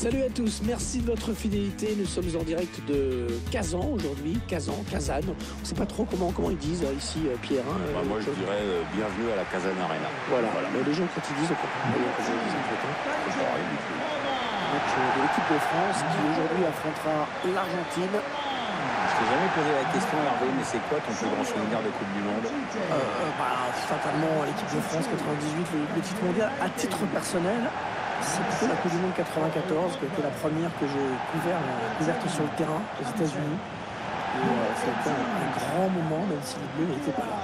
Salut à tous, merci de votre fidélité. Nous sommes en direct de Kazan aujourd'hui, Kazan, Kazan. On ne sait pas trop comment, comment ils disent euh, ici, euh, Pierre. hein, Bah, euh, moi, je dirais euh, bienvenue à la Kazan Arena. Voilà, Mais les gens, quand ils disent, on comprend ils disent hein. Euh, de l'équipe de France qui aujourd'hui affrontera l'Argentine. Je t'ai jamais posé la question, Hervé, mais c'est quoi ton plus grand souvenir de Coupe du Monde Euh, euh, bah, fatalement, l'équipe de France 98, le, le titre mondial. À titre personnel, c'est plutôt la Coupe du Monde 94 qui était la première que j'ai couvert, euh, couverte sur le terrain aux États-Unis. Et euh, c'était un, un grand moment, même si les Bleus n'étaient pas là.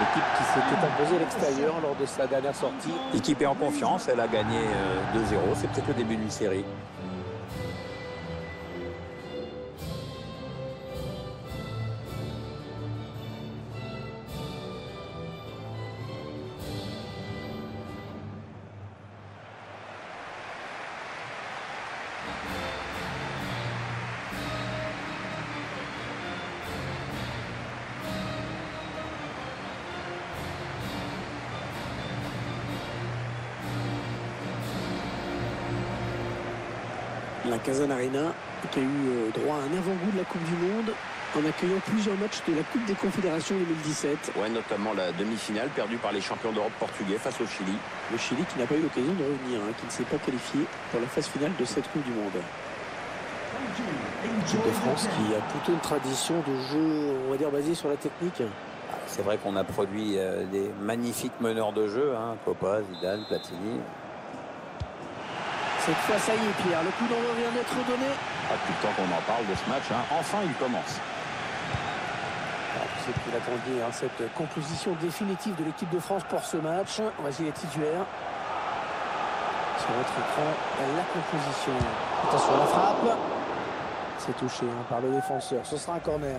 L'équipe qui s'était imposée à l'extérieur lors de sa dernière sortie. L'équipe est en confiance, elle a gagné euh, 2-0. C'est peut-être le début d'une série. La Kazan Arena qui a eu euh, droit à un avant-goût de la Coupe du Monde en accueillant plusieurs matchs de la Coupe des Confédérations 2017. Ouais, notamment la demi-finale perdue par les champions d'Europe portugais face au Chili. Le Chili qui n'a pas eu l'occasion de revenir, hein, qui ne s'est pas qualifié pour la phase finale de cette Coupe du Monde. L'équipe de France qui a plutôt une tradition de jeu, on va dire, basée sur la technique. C'est vrai qu'on a produit euh, des magnifiques meneurs de jeu, hein, Copa, Zidane, Platini. Cette fois, ça y est, Pierre, le coup d'envoi vient d'être donné. Ah, depuis le temps qu'on en parle de ce match, hein. enfin il commence. Tu sais qu'il attendait hein, cette composition définitive de l'équipe de France pour ce match. Voici les titulaires. Sur votre écran, la composition. Attention à la frappe. C'est touché hein, par le défenseur. Ce sera un corner.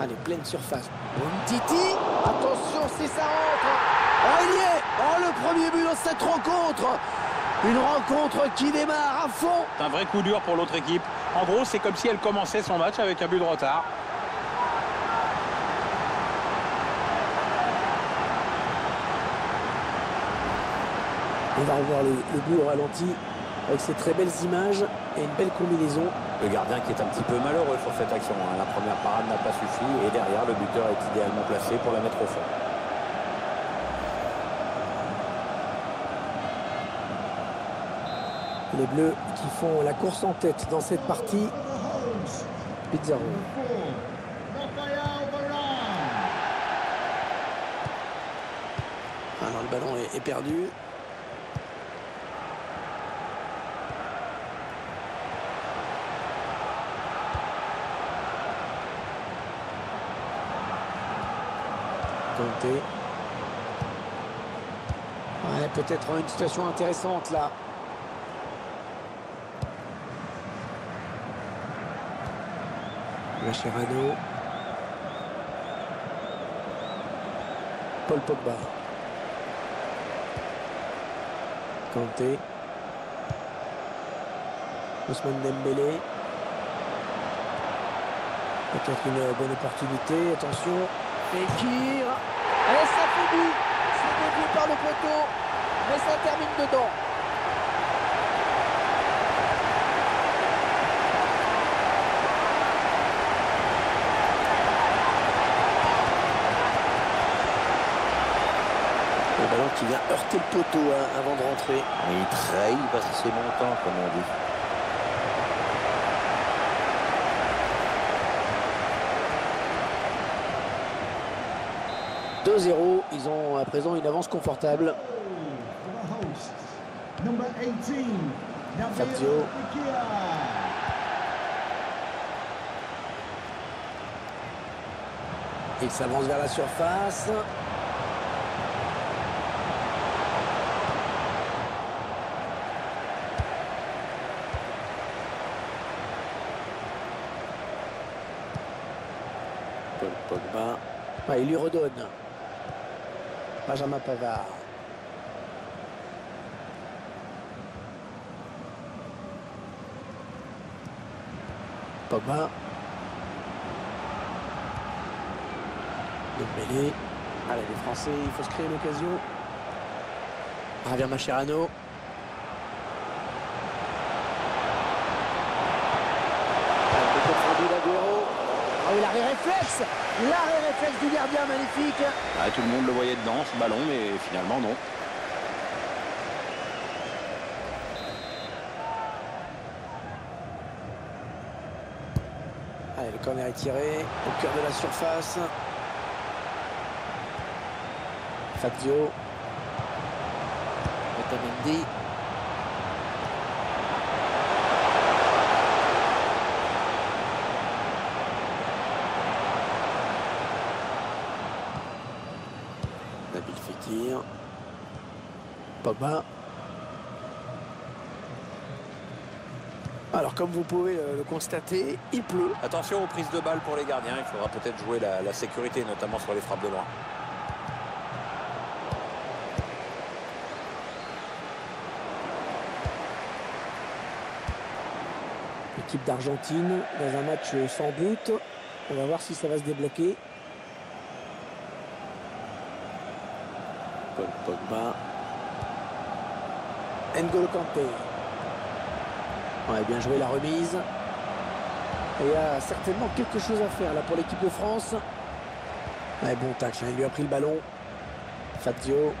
Allez, pleine surface. Titi. Attention si ça rentre. Oh, il y est. Oh, le premier but dans cette rencontre. Une rencontre qui démarre à fond. C'est un vrai coup dur pour l'autre équipe. En gros, c'est comme si elle commençait son match avec un but de retard. On va revoir le, le but au ralenti avec ces très belles images et une belle combinaison. Le gardien qui est un petit peu malheureux sur cette action. hein. La première parade n'a pas suffi et derrière, le buteur est idéalement placé pour la mettre au fond. Les Bleus qui font la course en tête dans cette partie. Pizarro. Alors le ballon est, est perdu. Ouais, peut-être une situation intéressante là. Mascherano. Paul Pogba. Kanté. Ousmane Dembélé. Peut-être une bonne opportunité. Attention. Fekir. Et ça fait but. C'est dévié par le poteau. Mais ça termine dedans. Le ballon qui vient heurter le poteau hein, avant de rentrer. Il trahit parce que c'est montant, comme on dit. – 2-0, ils ont à présent une avance confortable. Number 18, Fazio. Fabio Il s'avance vers la surface. Paul Pogba. Il lui redonne. Benjamin Pavard. Pogba. Dembélé. Allez, les Français, il faut se créer l'occasion. Javier Mascherano. Ah oui, l'arrêt réflexe L'arrêt réflexe du gardien, magnifique Ah, tout le monde le voyait dedans, ce ballon, mais finalement non. Allez, le corner est tiré au cœur de la surface. Fazio. Otamendi. Nabil Fekir. Pogba. Alors, comme vous pouvez le, le constater, il pleut. Attention aux prises de balles pour les gardiens. Il faudra peut-être jouer la, la sécurité, notamment sur les frappes de loin. L'équipe d'Argentine dans un match sans but. On va voir si ça va se débloquer. Paul Pogba. N'Golo Kanté. Ouais, bien joué la remise. Il y a certainement quelque chose à faire là pour l'équipe de France. Ouais, bon hein, il lui a pris le ballon. Fazio.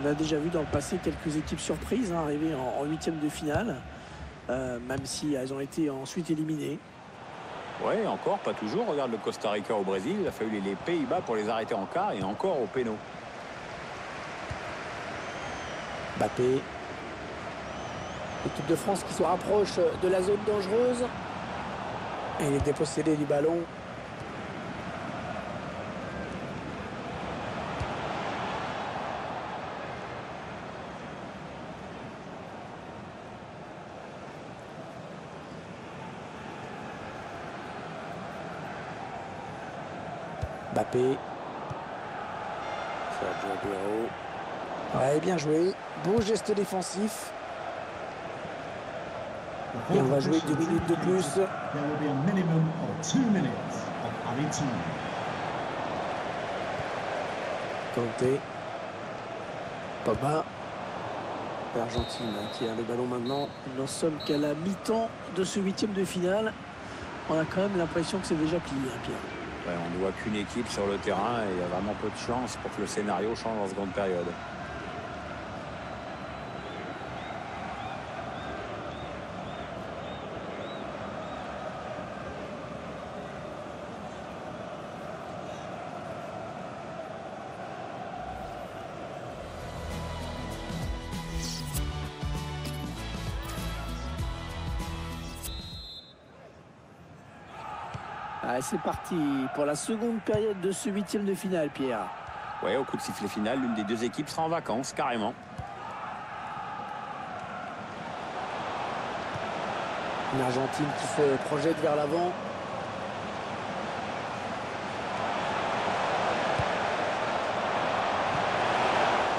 On a déjà vu dans le passé quelques équipes surprises hein, arriver en, en huitième de finale, euh, même si elles ont été ensuite éliminées. Ouais, encore, pas toujours. Regarde le Costa Rica au Brésil, il a fallu les, Pays-Bas pour les arrêter en quart et encore au pénal. Bappé. L'équipe de France qui se rapproche de la zone dangereuse. Et il est dépossédé du ballon. Bappé. Sergio Aguero. Ouais, bien joué. Beau geste défensif. Et on va jouer deux minutes de plus. Kanté. Pogba. L'Argentine hein, qui a le ballon maintenant. Nous n'en sommes qu'à la mi-temps de ce huitième de finale. On a quand même l'impression que c'est déjà plié, hein, Pierre. On ne voit qu'une équipe sur le terrain et il y a vraiment peu de chance pour que le scénario change en seconde période. Allez, c'est parti pour la seconde période de ce huitième de finale, Pierre. Ouais, au coup de sifflet final, l'une des deux équipes sera en vacances, carrément. Une Argentine qui se projette vers l'avant.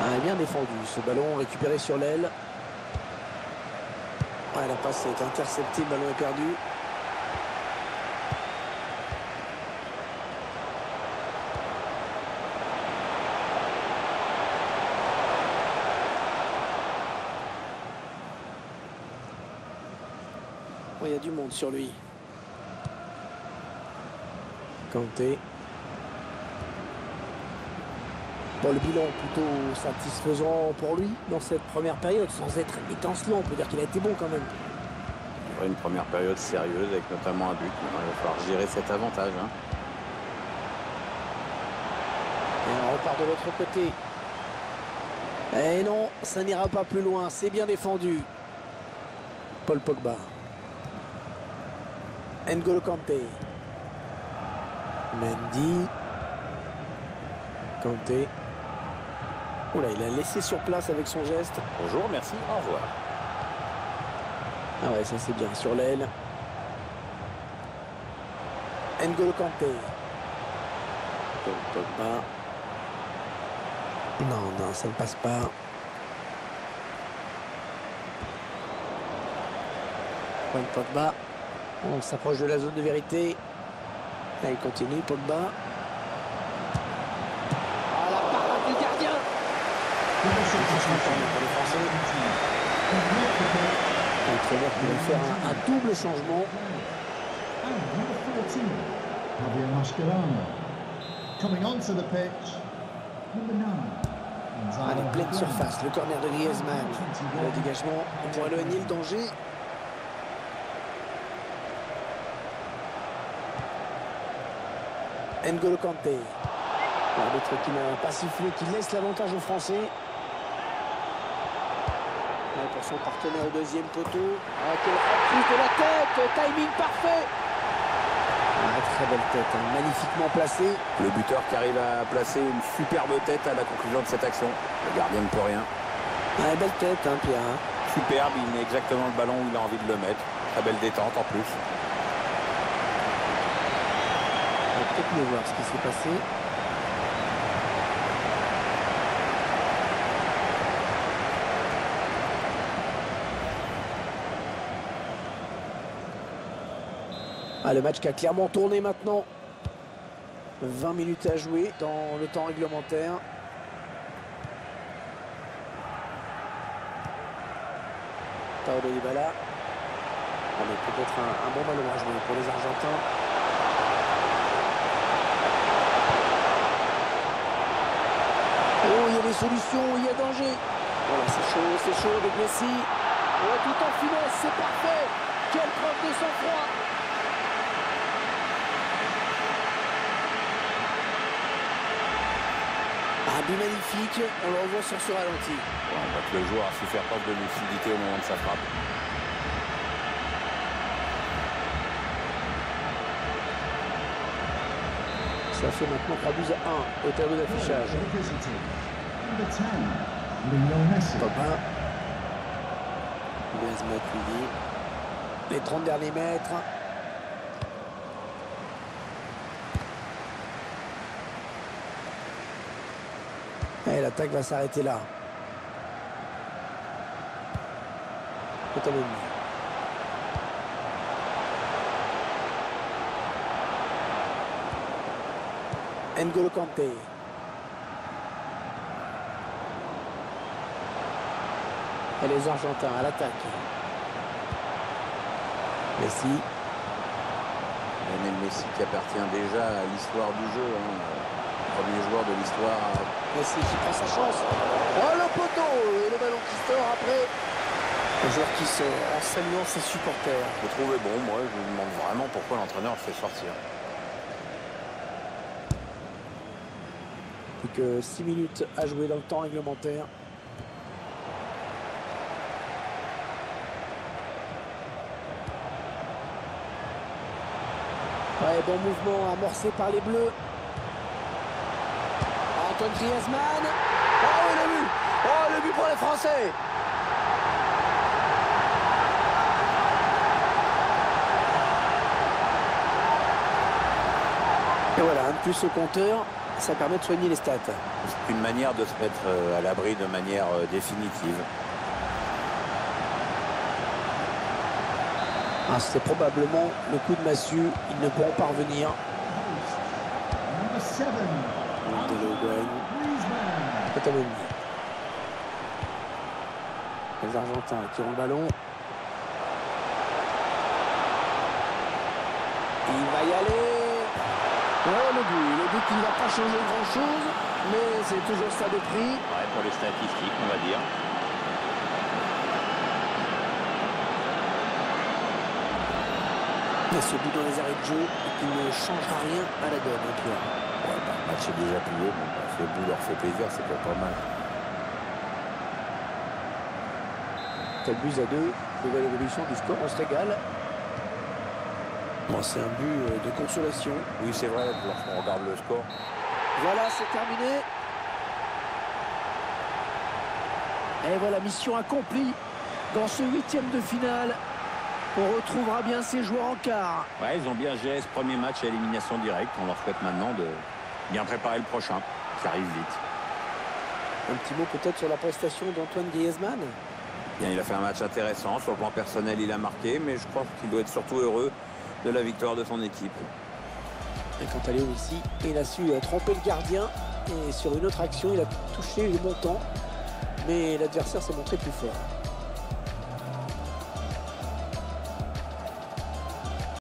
Ah, bien défendu. Ce ballon récupéré sur l'aile. Ouais, la passe est interceptée, le ballon est perdu. Du monde sur lui. Kanté. Bon, le bilan plutôt satisfaisant pour lui dans cette première période, sans être étincelant. On peut dire qu'il a été bon quand même. Il y aura une première période sérieuse avec notamment un but. Il va falloir gérer cet avantage. hein. Et on repart de l'autre côté. Et non, ça n'ira pas plus loin. C'est bien défendu. Paul Pogba. N'Golo Kanté. Mendy. Kanté. Oula, il a laissé sur place avec son geste. Bonjour, merci, au revoir. Ah ouais, ça c'est bien. Sur l'aile. N'Golo Kanté. Pogba. Non, non, ça ne passe pas. Pogba. On s'approche de la zone de vérité. Là, il continue, Pogba. Ah, la parade du gardien. L'entraîneur qui va faire un, un double changement. And number 14, Javier Mascherano. Coming onto the pitch, number 9. Allez, pleine surface, le corner de Griezmann. Le dégagement pour éloigner le danger. N'Golo Kanté. L'arbitre qui n'a pas sifflé, qui laisse l'avantage aux Français. Pour son partenaire au deuxième poteau. Ah, quelle reprise de la tête Timing parfait ah, Très belle tête, hein, magnifiquement placée. Le buteur qui arrive à placer une superbe tête à la conclusion de cette action. Le gardien ne peut rien. Ah, belle tête, hein, Pierre. hein. Superbe, il met exactement le ballon où il a envie de le mettre. Très belle détente en plus. Peut-être mieux voir ce qui s'est passé. Ah, le match qui a clairement tourné maintenant. 20 minutes à jouer dans le temps réglementaire. Paulo Dybala. On est peut-être un, un bon ballon à jouer pour les Argentins. Oh, il y a des solutions, il y a danger. Voilà, c'est chaud, c'est chaud avec Messi. Oh, tout en finesse, c'est parfait. Quelle preuve de sang-froid. Un but magnifique, on le revoit sur ce ralenti. Bon, on voit que le joueur a su faire preuve de lucidité au moment de sa frappe. Ça fait maintenant 3 buts à 1 au tableau d'affichage. Number 10, Lionel Messi. Pogba. Griezmann suivi. Les 30 derniers mètres. Et l'attaque va s'arrêter là. N'Golo. Et les Argentins à l'attaque. Messi. Lionel Messi qui appartient déjà à l'histoire du jeu. hein. Premier joueur de l'histoire. Messi qui prend sa chance. Oh le poteau Et le ballon qui sort après. Un joueur qui sort en saluant ses supporters. Je le trouvais bon, moi. Je me demande vraiment pourquoi l'entraîneur le fait sortir. Plus que 6 minutes à jouer dans le temps réglementaire. Bon mouvement amorcé par les Bleus. Antoine Griezmann. Oh, le but Oh, le but pour les Français Et voilà, un plus au compteur, ça permet de soigner les stats. Une manière de se mettre euh, à l'abri de manière euh, définitive. Ah, c'est probablement le coup de massue, ils ne pourront pas revenir. Number 7, De Uruguay. Griezmann. Otamendi. Les Argentins qui ont le ballon. Il va y aller. Oh, le but. Le but qui ne va pas changer grand-chose, mais c'est toujours ça de prix. Ouais, pour les statistiques, on va dire. Mais ce but dans les arrêts de jeu, il ne changera rien à la donne, hein, Pierre. Ouais, bah, le match est déjà plié. Bon, bah, ce but leur fait plaisir, c'est pas pas mal. 4 buts à 2. Nouvelle évolution du score, on se régale. Bon, c'est un but euh, de consolation. Oui, c'est vrai, lorsqu'on regarde le score. Voilà, c'est terminé. Et voilà, mission accomplie. Dans ce huitième de finale, on retrouvera bien ces joueurs en quart. Ouais, ils ont bien géré ce premier match à élimination directe. On leur souhaite maintenant de bien préparer le prochain. Ça arrive vite. Un petit mot peut-être sur la prestation d'Antoine Griezmann? Bien, il a fait un match intéressant. Sur le plan personnel, il a marqué, mais je crois qu'il doit être surtout heureux de la victoire de son équipe. Et quant à Léo ici, il a su tromper le gardien et sur une autre action, il a touché les montants, mais l'adversaire s'est montré plus fort.